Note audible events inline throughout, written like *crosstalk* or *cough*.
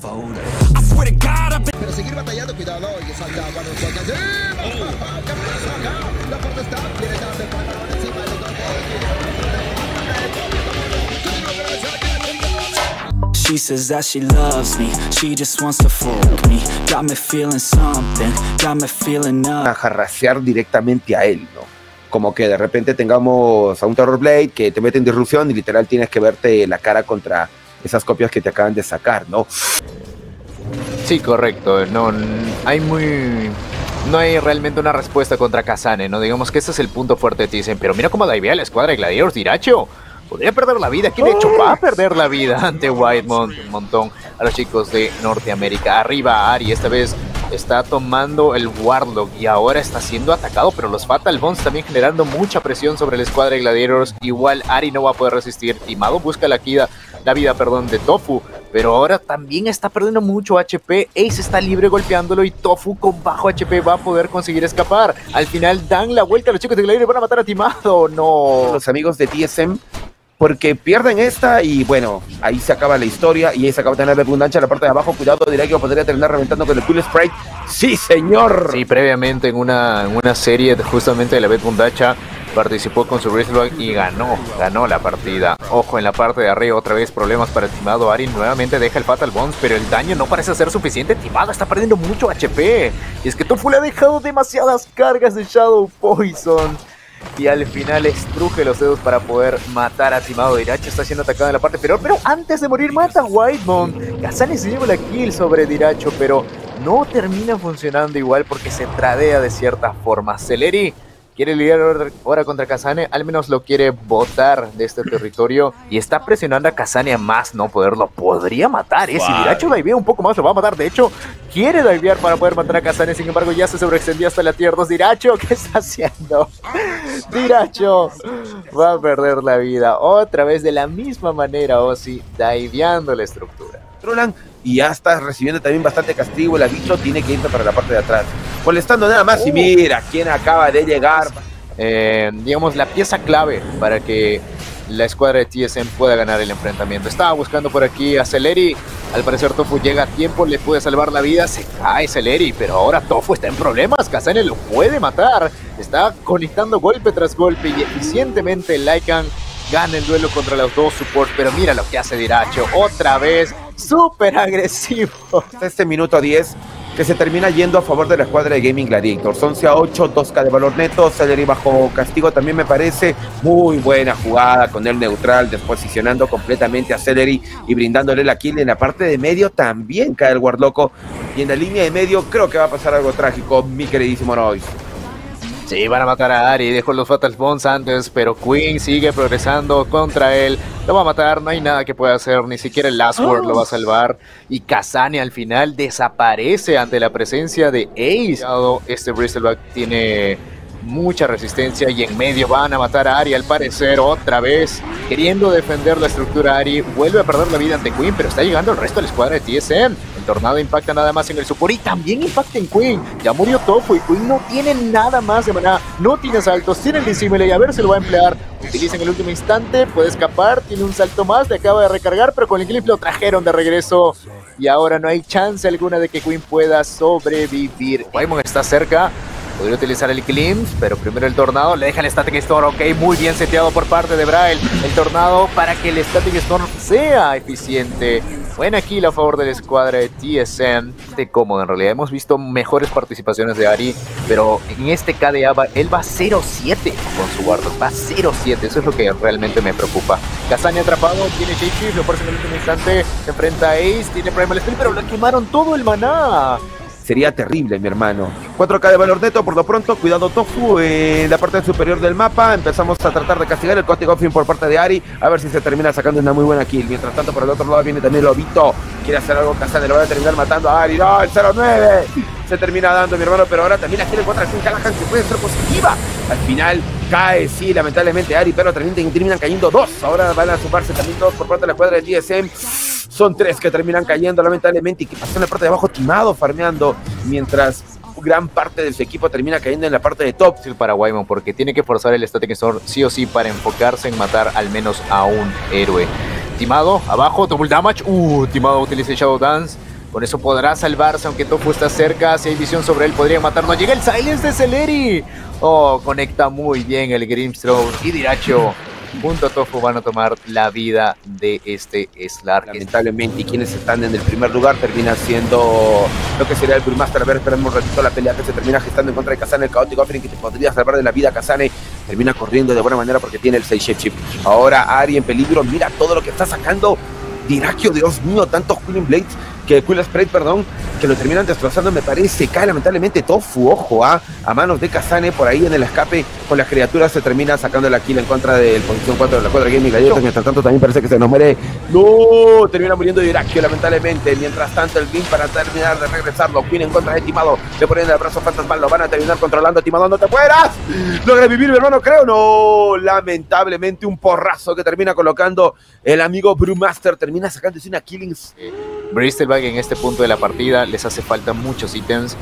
Pero seguir batallando, cuidado, y salta cuando suelta. ¡Sí! ¿Qué pasa acá? La puerta está, viene tarde, para encima del otro. She says that she loves me, she just wants to fuck me. Got me feeling something, got me feeling up. a jarrasear directamente a él, ¿no? Como que de repente tengamos a un Terror Blade que te mete en disrupción y literal tienes que verte la cara contra esas copias que te acaban de sacar, ¿no? Sí, correcto. No, hay muy. No hay realmente una respuesta contra Kazane, ¿no? Digamos que ese es el punto fuerte de Tizen. Pero mira cómo divea la escuadra de Gladiators, Diracho. Podría perder la vida. ¿Quién de hecho va a perder la vida ante Whitemont? Un montón a los chicos de Norteamérica. Arriba Ari, esta vez está tomando el Warlock y ahora está siendo atacado, pero los Fatal Bones también generando mucha presión sobre la escuadra de Gladiators. Igual Ari no va a poder resistir. Timado busca la vida, la vida, perdón, de Tofu, pero ahora también está perdiendo mucho HP. Ace está libre golpeándolo y Tofu con bajo HP va a poder conseguir escapar. Al final dan la vuelta los chicos de Gladiator y van a matar a Timado. No. Los amigos de TSM porque pierden esta y bueno, ahí se acaba la historia y ahí se acaba tener abundancia en la parte de abajo. Cuidado, dirá que podría terminar reventando con el Cool Sprite. Sí, señor. Sí, previamente en una, en una serie justamente de la Bet Bundacha participó con su Razorback y ganó, ganó la partida. Ojo en la parte de arriba, otra vez problemas para Timado. Ari nuevamente deja el Fatal Bones, pero el daño no parece ser suficiente. Timado está perdiendo mucho HP. Y es que Tofu le ha dejado demasiadas cargas de Shadow Poison. Y al final estruje los dedos para poder matar a Timado. Diracho está siendo atacado en la parte inferior, pero antes de morir mata a Whitemon. Kazane se lleva la kill sobre Diracho, pero no termina funcionando igual porque se tradea de cierta forma. Celeri quiere lidiar ahora- contra Kazane, al menos lo quiere botar de este territorio y está presionando a Kazane a más no poderlo. Podría matar, ¿eh? Si Diracho divea un poco más, lo va a matar. De hecho, quiere divear para poder matar a Kazane, sin embargo, ya se sobreextendió hasta la tier 2. Diracho, ¿qué está haciendo? *laughs* Diracho va a perder la vida otra vez de la misma manera, Ozzy, diveando la estructura. Controlan y ya está recibiendo también bastante castigo. El aviso tiene que irse para la parte de atrás. Molestando nada más y Uh. mira quién acaba de llegar. eh, digamos, la pieza clave para que la escuadra de TSM pueda ganar el enfrentamiento. Estaba buscando por aquí a Celeri. Al parecer Tofu llega a tiempo, le puede salvar la vida. Se cae Celeri, pero ahora Tofu está en problemas. Kazane lo puede matar. Está conectando golpe tras golpe y eficientemente Lycan gana el duelo contra los dos supports. Pero mira lo que hace Diracho. Otra vez, súper agresivo. Este minuto 10 que se termina yendo a favor de la escuadra de Gaming Gladiators. 11 a 8, 2K de valor neto, Celery bajo castigo también me parece muy buena jugada con el neutral, desposicionando completamente a Celery y brindándole la kill en la parte de medio también cae el Warloco y en la línea de medio creo que va a pasar algo trágico, mi queridísimo Noise. Sí, van a matar a Ari, dejó los Fatal Bones antes, pero Queen sigue progresando contra él. Lo va a matar, no hay nada que pueda hacer, ni siquiera el Last Word lo va a salvar. Y Kazane al final desaparece ante la presencia de Ace. Este Bristleback tiene mucha resistencia y en medio van a matar a Ari al parecer otra vez. Queriendo defender la estructura Ari, vuelve a perder la vida ante Queen, pero está llegando el resto de la escuadra de TSM. Tornado impacta nada más en el support y también impacta en Queen. Ya murió Tofu y Queen no tiene nada más de maná, no tiene saltos, tiene el disímile y a ver si lo va a emplear. Utiliza en el último instante, puede escapar, tiene un salto más, le acaba de recargar, pero con el clip lo trajeron de regreso. Y ahora no hay chance alguna de que Queen pueda sobrevivir. Waymon está cerca, Podría utilizar el Glimpse, pero primero el Tornado. Le deja el Static Storm, ok, muy bien seteado por parte de Braille. El Tornado para que el Static Storm sea eficiente. Buena kill a favor de la escuadra de TSM. De cómodo, en realidad hemos visto mejores participaciones de Ari, pero en este KDA va- él va 0-7 con su Warlock. Va 0-7, eso es lo que realmente me preocupa. Kazani atrapado, tiene Shapeshift, lo en el último instante. Se enfrenta a Ace, tiene Primal Spell, pero le quemaron todo el maná. Sería terrible, mi hermano. 4K de valor neto, por lo pronto, cuidado Tofu en la parte superior del mapa. Empezamos a tratar de castigar el Costi Goffin por parte de Ari, a ver si se termina sacando una muy buena kill. Mientras tanto, por el otro lado viene también Lobito. Quiere hacer algo Kazane, lo va a terminar matando a Ari. No, el 09 se termina dando, mi hermano, pero ahora también aquí le encuentra a Callahan que puede ser positiva. Al final cae, sí, lamentablemente Ari, pero también terminan cayendo dos. Ahora van a sumarse también dos por parte de la cuadra del DSM. Son tres que terminan cayendo, lamentablemente, y que pasan en la parte de abajo timado, farmeando, mientras gran parte de su equipo termina cayendo en la parte de top. difícil para Wyman porque tiene que forzar el Static Storm sí o sí para enfocarse en matar al menos a un héroe. Timado, abajo, double damage. Uh, Timado utiliza el Shadow Dance. Con eso podrá salvarse, aunque Tofu está cerca. Si hay visión sobre él, podría matarlo. Llega el Silence de Celeri. Oh, conecta muy bien el Grimstone. Y Diracho junto a Tofu van a tomar la vida de este Slark. Lamentablemente, y quienes están en el primer lugar termina siendo lo que sería el Brewmaster. A ver, esperemos un ratito la pelea que se termina gestando en contra de Kazane, el caótico offering que te podría salvar de la vida. Kazane termina corriendo de buena manera porque tiene el 6 shape chip. Ahora Ari en peligro, mira todo lo que está sacando. Dirakio, Dios mío, tantos Queen Blades que Quill Sprite, perdón, que lo terminan destrozando, me parece. Cae lamentablemente Tofu, ojo, ¿ah? a manos de Kazane por ahí en el escape con las criaturas. Se termina sacando la kill en contra del posición 4 de la cuadra Gaming Galletas. Mientras tanto, también parece que se nos muere. No, termina muriendo Irakio, lamentablemente. Mientras tanto, el Green para terminar de regresarlo. Queen en contra de Timado. Le ponen el brazo fantasmal. Lo van a terminar controlando. Timado, no te fueras. Logra vivir, mi hermano, creo. No, lamentablemente, un porrazo que termina colocando el amigo Brewmaster. Termina sacándose una killings. Bristolbag en este punto de la partida les hace falta muchos ítems,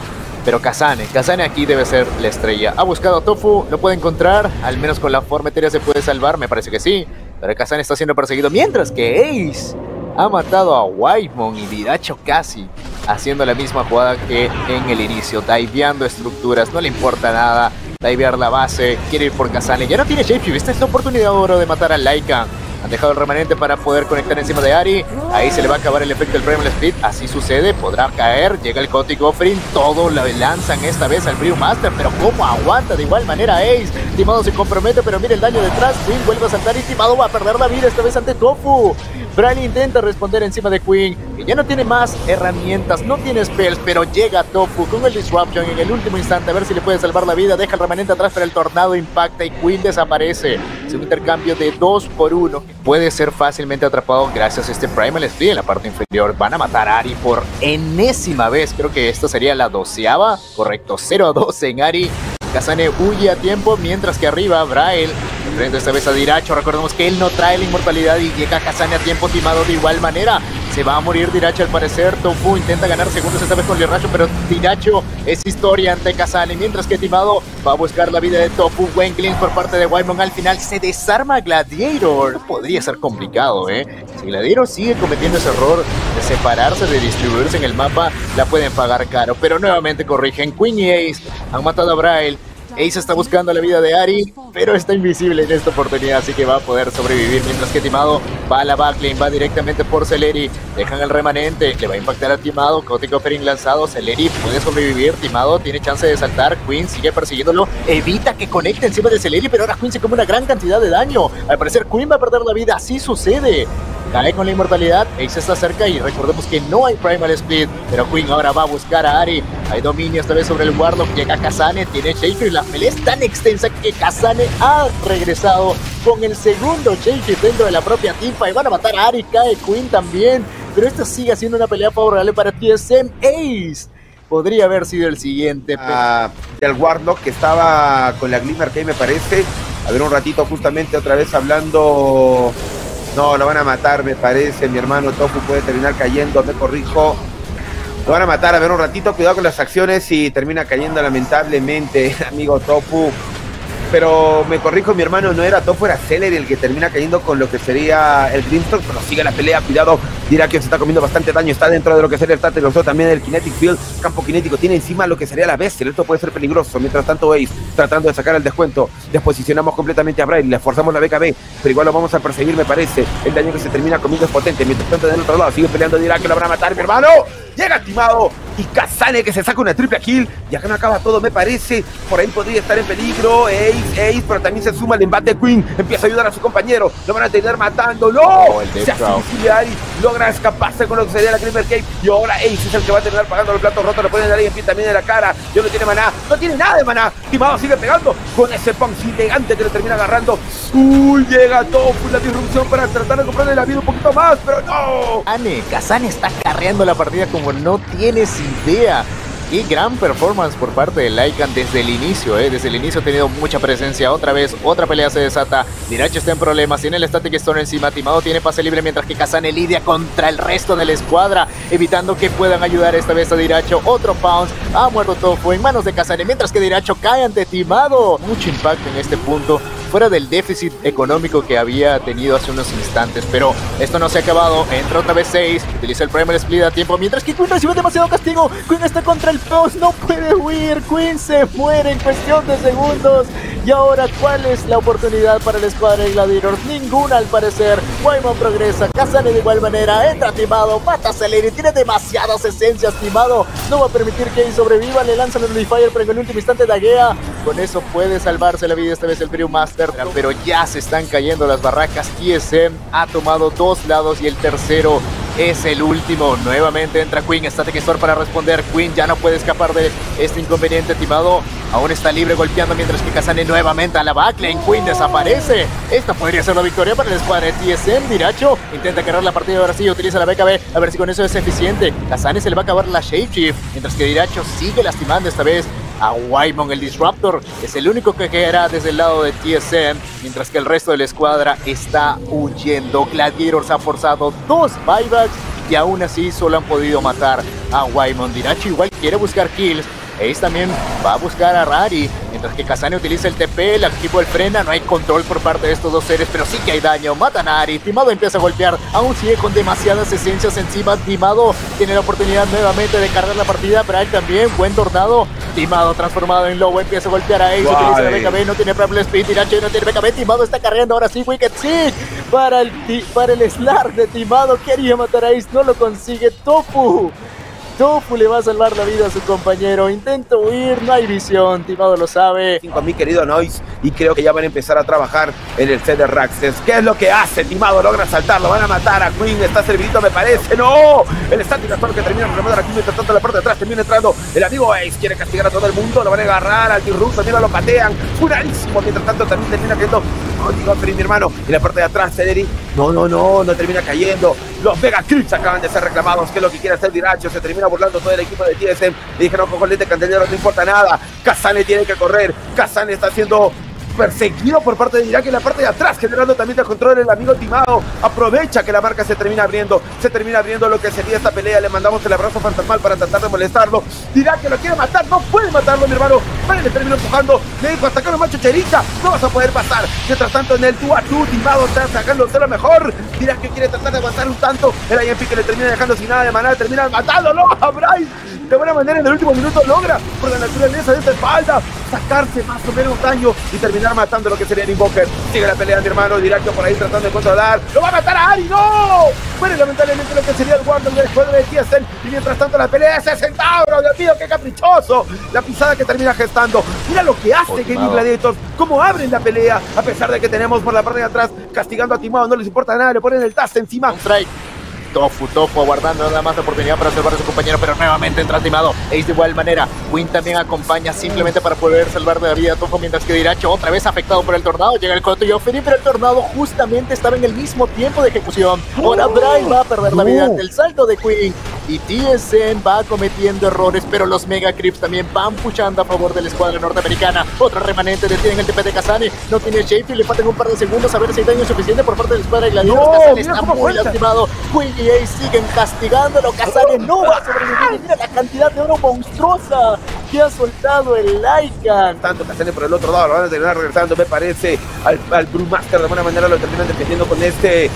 pero Kazane, Kazane aquí debe ser la estrella. Ha buscado a Tofu, lo puede encontrar, al menos con la forma etérea se puede salvar, me parece que sí, pero Kazane está siendo perseguido, mientras que Ace ha matado a Whitemon y Diracho casi, haciendo la misma jugada que en el inicio, diveando estructuras, no le importa nada, divear la base, quiere ir por Kazane, ya no tiene Shapeshift, esta es la oportunidad oro de matar a Laika. Han dejado el remanente para poder conectar encima de Ari. Ahí se le va a acabar el efecto del Primal Speed. Así sucede. Podrá caer. Llega el Gothic Offering. Todo lo lanzan esta vez al Master. Pero cómo aguanta de igual manera Ace. Timado se compromete. Pero mira el daño detrás. Queen vuelve a saltar. Y Timado va a perder la vida esta vez ante Tofu. Bran intenta responder encima de Queen. Que ya no tiene más herramientas. No tiene spells. Pero llega Tofu con el Disruption en el último instante. A ver si le puede salvar la vida. Deja el remanente atrás. Pero el tornado impacta. Y Queen desaparece. Es un intercambio de 2 por 1 puede ser fácilmente atrapado gracias a este Primal Speed en la parte inferior. Van a matar a Ari por enésima vez. Creo que esta sería la doceava. Correcto, 0 a 12 en Ari. Kazane huye a tiempo, mientras que arriba Braille enfrenta esta vez a Diracho. Recordemos que él no trae la inmortalidad y llega Kazane a tiempo timado de igual manera. Se va a morir Diracho al parecer. Tofu intenta ganar segundos esta vez con Liracho, pero Diracho es historia ante Kazane. Mientras que Timado va a buscar la vida de Tofu. Wenklin por parte de Waimon al final se desarma Gladiator. Podría ser complicado, ¿eh? Si Gladiator sigue cometiendo ese error de separarse, de distribuirse en el mapa, la pueden pagar caro. Pero nuevamente corrigen. Queen y Ace han matado a Braille. Ace está buscando la vida de Ari, pero está invisible en esta oportunidad, así que va a poder sobrevivir. Mientras que Timado va a la backlane, va directamente por Celeri. Dejan el remanente, le va a impactar a Timado. Gothic Offering lanzado. Celeri puede sobrevivir. Timado tiene chance de saltar. Queen sigue persiguiéndolo. Evita que conecte encima de Celeri, pero ahora Queen se come una gran cantidad de daño. Al parecer, Queen va a perder la vida. Así sucede. Cae con la inmortalidad, Ace está cerca y recordemos que no hay Primal Speed, pero Queen ahora va a buscar a Ari. Hay dominio esta vez sobre el Warlock, llega Kazane, tiene Shaker y la pelea es tan extensa que Kazane ha regresado con el segundo Shaker dentro de la propia y van a matar a Ari, cae Queen también, pero esta sigue siendo una pelea favorable para TSM Ace. Podría haber sido el siguiente. Ah, del Warlock que estaba con la Glimmer que me parece. A ver un ratito justamente otra vez hablando no, lo van a matar, me parece. Mi hermano Tofu puede terminar cayendo, me corrijo. Lo van a matar, a ver un ratito, cuidado con las acciones y termina cayendo lamentablemente, *laughs* amigo Tofu. Pero me corrijo, mi hermano, no era Tofu, era Celery el que termina cayendo con lo que sería el Grimstorm, pero sigue la pelea, cuidado, que se está comiendo bastante daño, está dentro de lo que sería el Tate, los también el Kinetic Field, campo kinético, tiene encima lo que sería la bestia, esto puede ser peligroso, mientras tanto Ace tratando de sacar el descuento, desposicionamos completamente a Braille, le forzamos la BKB, pero igual lo vamos a perseguir, me parece, el daño que se termina comiendo es potente, mientras tanto del otro lado sigue peleando, que lo van a matar, mi hermano, llega estimado, y Kazane que se saca una triple kill, y acá no acaba todo, me parece, por ahí podría estar en peligro, Ace, Ace, pero también se suma el embate Queen, empieza a ayudar a su compañero, lo van a tener matando, no, se hace logra escaparse con lo que sería la Creeper Cave. Y ahora Ace es el que va a terminar pagando el plato roto. Le ponen a alguien también en la cara. Yo no tiene maná. No tiene nada de maná. Timado sigue pegando con ese punch gigante que le termina agarrando. Uy, llega todo la disrupción para tratar de comprarle la vida un poquito más. Pero no. Kazane, Kazane está carreando la partida como no tienes idea. Y gran performance por parte de Lycan desde el inicio, ¿eh? Desde el inicio ha tenido mucha presencia. Otra vez, otra pelea se desata. Diracho está en problemas, tiene el Static Stone encima. Timado tiene pase libre mientras que Kazane lidia contra el resto de la escuadra, evitando que puedan ayudar esta vez a Diracho. Otro Pounce ha muerto Tofu en manos de Kazane, mientras que Diracho cae ante Timado. Mucho impacto en este punto fuera del déficit económico que había tenido hace unos instantes. Pero esto no se ha acabado. Entra otra vez 6. Utiliza el primer split a tiempo. Mientras que Queen recibe demasiado castigo. Queen está contra el post. No puede huir. Queen se muere en cuestión de segundos. Y ahora, ¿cuál es la oportunidad para el escuadra de Gladiators? Ninguna al parecer. Wyman progresa. Kazane de igual manera. Entra timado. Mata a Celery. Tiene demasiadas esencias timado. No va a permitir que ahí sobreviva. Le lanzan el Fire, pero en el último instante daguea. Con eso puede salvarse la vida esta vez el Pero ya se están cayendo las barracas. TSM ha tomado dos lados y el tercero es el último. Nuevamente entra Queen, Static Store para responder. Queen ya no puede escapar de este inconveniente timado. Aún está libre golpeando mientras que Kazane nuevamente a la backline. Queen desaparece. Esta podría ser la victoria para el escuadra de TSM. Diracho intenta cargar la partida ahora sí. Utiliza la BKB. A ver si con eso es eficiente. Kazane se le va a acabar la Shapeshift. Mientras que Diracho sigue lastimando esta vez a Waimon el Disruptor. Es el único que quedará desde el lado de TSM, mientras que el resto de la escuadra está huyendo. Gladiators ha forzado dos buybacks y aún así solo han podido matar a Waimon. Dirachi igual quiere buscar kills. Ace también va a buscar a Rari, mientras que Kazane utiliza el TP, el equipo el frena, no hay control por parte de estos dos seres, pero sí que hay daño, matan a Ari, Timado empieza a golpear, aún sigue con demasiadas esencias encima, Timado tiene la oportunidad nuevamente de cargar la partida, Brian también, buen tornado, Timado transformado en lobo, empieza a golpear a Ace, utiliza la BKB, no tiene Problem Speed, Tirache no tiene BKB, Timado está cargando ahora sí, Wicked Sick, para el, para el Slar de Timado, quería matar a Ace, no lo consigue, Tofu. Tofu le va a salvar la vida a su compañero. Intenta huir, no hay visión. Timado lo sabe. Con mi querido Noise. Y creo que ya van a empezar a trabajar en el set de Raxes. ¿Qué es lo que hace? Timado logra saltar. Lo van a matar a Queen. Está servidito, me parece. ¡No! El estático Storm que termina remando aquí. Mientras tanto, la parte de atrás termina entrando. El amigo Ace quiere castigar a todo el mundo. Lo van a agarrar. Al T-Root también lo patean. Furadísimo. Mientras tanto, también termina cayendo. Oh, mi hermano. Y la parte de atrás, Cedric. No, no, no. No termina cayendo. Los Mega Clips acaban de ser reclamados. ¿Qué es lo que quiere hacer Diracho? Se termina burlando todo el equipo de TSM. Le dijeron, cojolete, candelero, no importa nada. Kazane tiene que correr. Kazane está siendo perseguido por parte de Irak en la parte de atrás, generando también el control el amigo Timado. Aprovecha que la marca se termina abriendo, se termina abriendo lo que sería esta pelea. Le mandamos el abrazo fantasmal para tratar de molestarlo. Dirá que lo quiere matar, no puede matarlo, mi hermano. Vale, le terminó empujando, le dijo hasta acá no macho cherita, no vas a poder pasar. Mientras tanto, en el tú a tú, Timado está sacándose lo mejor. Dirá que quiere tratar de avanzar un tanto. El IMP que le termina dejando sin nada de manera, termina matándolo *laughs* a Bryce. De buena manera, en el último minuto logra, por la naturaleza de esta espalda, sacarse más o menos daño y terminar matando lo que sería el Invoker. Sigue la pelea, mi hermano, Diracho por ahí tratando de controlar. ¡Lo va a matar a Ari! ¡No! Muere lamentablemente lo que sería el Warden del escuadra de Tiesten. Y mientras tanto la pelea es Centauro. Dios mío, qué caprichoso. La pisada que termina gestando. Mira lo que hace Gaming Gladiators. Cómo abren la pelea. A pesar de que tenemos por la parte de atrás castigando a Timado. No les importa nada. Le ponen el Tast encima. Un strike. Tofu, Tofu aguardando nada más la oportunidad para salvar a su compañero, pero nuevamente entra timado. Ace de igual manera. Win también acompaña simplemente para poder salvar de la vida a Tofu, mientras que Diracho otra vez afectado por el tornado. Llega el Coto y Oferi, pero el tornado justamente estaba en el mismo tiempo de ejecución. Ahora Brian va a perder la vida ante el salto de Queen. Y TSN va cometiendo errores, pero los Mega Crips también van puchando a favor de la escuadra norteamericana. Otra remanente detienen el TP de Kazane. No tiene Shape y le faltan un par de segundos a ver si hay daño suficiente por parte de la escuadra de Gladiadores. No, Kazane mira está muy cuenta. lastimado. Queen y Ace siguen castigándolo. Kazane no va a sobrevivir. Mira la cantidad de oro monstruosa que ha soltado el Lycan. tanto Kazane por el otro lado, lo van a terminar regresando, me parece, al, al Brewmaster de buena manera lo terminan defendiendo con este,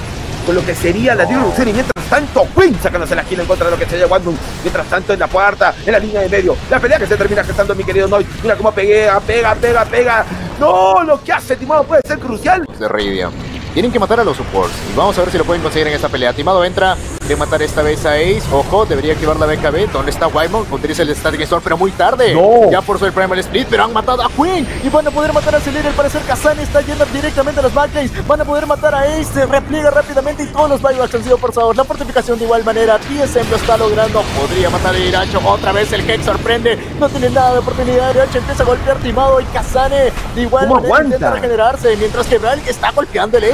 con lo que sería la y mientras tanto Queen sacándose la kill en contra de lo que sería Wandum, mientras tanto en la cuarta, en la línea de medio, la pelea que se termina gestando mi querido Noy, mira cómo pega, pega, pega, pega, no, lo que hace Timado puede ser crucial, de Rivian. Tienen que matar a los supports. Y vamos a ver si lo pueden conseguir en esta pelea. Timado entra. Quiere matar esta vez a Ace. Ojo, debería activar la BKB. ¿Dónde está Wyman? Utiliza el Static Storm, pero muy tarde. No. Ya forzó el Primal Split, pero han matado a Queen. Y van a poder matar a Celir. Al parecer, Kazan está yendo directamente a los backlanes. Van a poder matar a Ace. Se repliega rápidamente y todos los buybacks han sido forzados. La fortificación de igual manera. TSM lo está logrando. Podría matar a Iracho. Otra vez el Hex sorprende. No tiene nada de oportunidad. Iracho empieza a golpear Timado y Kazane de igual ¿Cómo manera intenta regenerarse. Mientras que Bral está golpeando el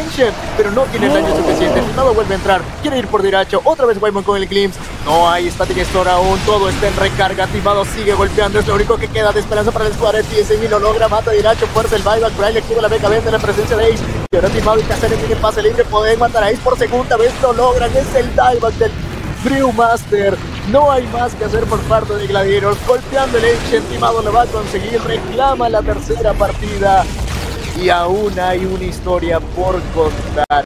Pero no tiene el daño suficiente. Timado vuelve a entrar. Quiere ir por Diracho. Otra vez Wyman con el Glimpse. No hay Static Store aún. Todo está en recarga. Timado sigue golpeando. Es lo único que queda de esperanza para el de TSM y lo logra. Mata a Diracho. Fuerza el buyback. Bral activa la beca. Vende la presencia de Ace. Y ahora Timado y Kazane tienen pase libre. Pueden matar a Ace por segunda vez. Lo logran. Es el dieback del Brewmaster. No hay más que hacer por parte de Gladiators. Golpeando el Ancient. Timado lo va a conseguir. Reclama la tercera partida. Y aún hay una historia por contar.